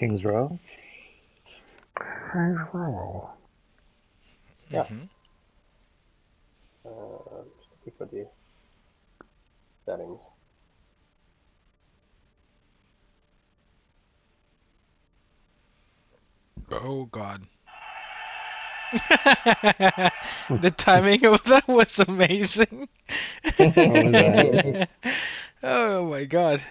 King's Row. King's Row. Yeah. Mhm. Uh, just looking for the settings. Oh God. the timing of that was amazing. Oh, oh my God.